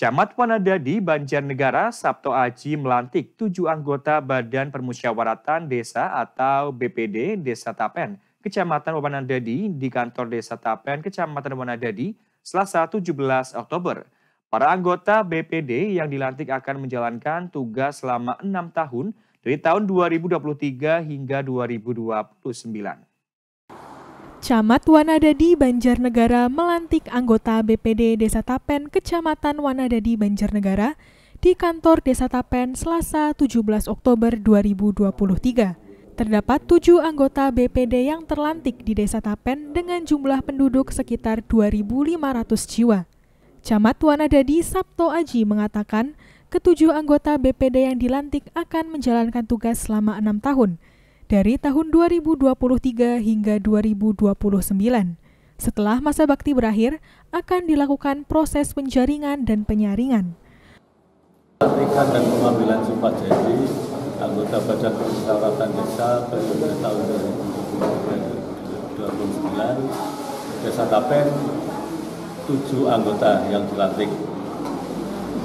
Camat Wanadadi Banjarnegara Sabto Aji melantik tujuh anggota Badan Permusyawaratan Desa atau BPD Desa Tapen, Kecamatan Wanadadi di kantor Desa Tapen, Kecamatan Wanadadi, Selasa 17 Oktober. Para anggota BPD yang dilantik akan menjalankan tugas selama enam tahun dari tahun 2023 hingga 2029. Camat Wanadadi Banjarnegara melantik anggota BPD Desa Tapen Kecamatan Wanadadi Banjarnegara di kantor Desa Tapen Selasa 17 Oktober 2023. Terdapat tujuh anggota BPD yang terlantik di Desa Tapen dengan jumlah penduduk sekitar 2.500 jiwa. Camat Wanadadi Sabto Aji mengatakan ketujuh anggota BPD yang dilantik akan menjalankan tugas selama enam tahun – dari tahun 2023 hingga 2029. Setelah masa bakti berakhir, akan dilakukan proses penjaringan dan penyaringan. Pelantikan dan pengambilan sumpah janji anggota Badan Permusyawaratan Desa periode tahun 2029 Desa Tapen tujuh anggota yang dilantik.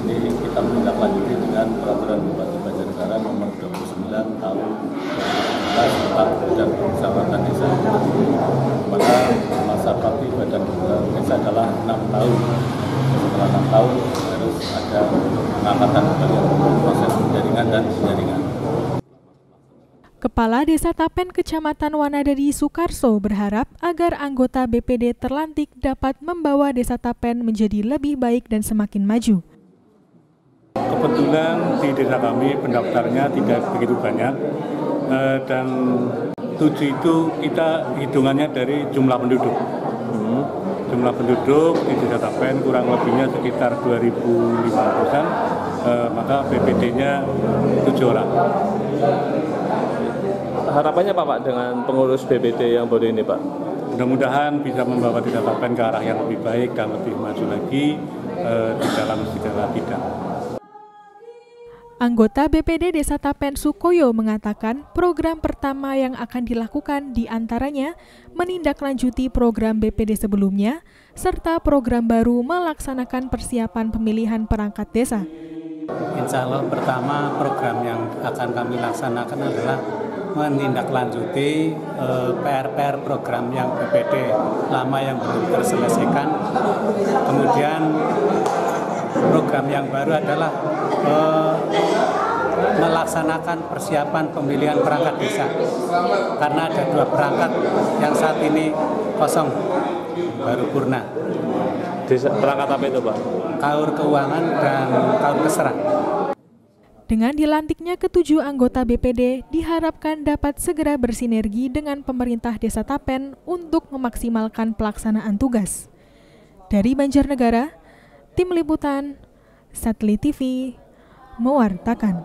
Ini kita menindaklanjuti dengan peraturan Bupati Banjarnegara nomor 29 tahun tentang badan permusyawaratan desa. Maka masa bakti badan desa adalah enam tahun. Setelah enam tahun harus ada pengangkatan kembali proses penjaringan dan penjaringan. Kepala Desa Tapen Kecamatan Wanadadi Sukarso berharap agar anggota BPD terlantik dapat membawa Desa Tapen menjadi lebih baik dan semakin maju. Kebetulan di desa kami pendaftarnya tidak begitu banyak, uh, dan tujuh itu kita hitungannya dari jumlah penduduk. Hmm. Jumlah penduduk di Desa Tapen kurang lebihnya sekitar 2.500-an, uh, maka BPD-nya tujuh orang. Harapannya Pak, Pak dengan pengurus BPD yang baru ini Pak? Mudah-mudahan bisa membawa Desa Tapen ke arah yang lebih baik dan lebih maju lagi uh, di dalam segala bidang. Anggota BPD Desa Tapen Sukoyo mengatakan program pertama yang akan dilakukan di antaranya menindaklanjuti program BPD sebelumnya, serta program baru melaksanakan persiapan pemilihan perangkat desa. Insya Allah pertama program yang akan kami laksanakan adalah menindaklanjuti eh, PR-PR program yang BPD lama yang belum terselesaikan. Kemudian program yang baru adalah eh, melaksanakan persiapan pemilihan perangkat desa karena ada dua perangkat yang saat ini kosong baru purna. Desa, perangkat apa itu Pak? Kaur keuangan dan kaur keserah. Dengan dilantiknya ketujuh anggota BPD, diharapkan dapat segera bersinergi dengan pemerintah Desa Tapen untuk memaksimalkan pelaksanaan tugas. Dari Banjarnegara, Tim Liputan, Satelit TV, mewartakan.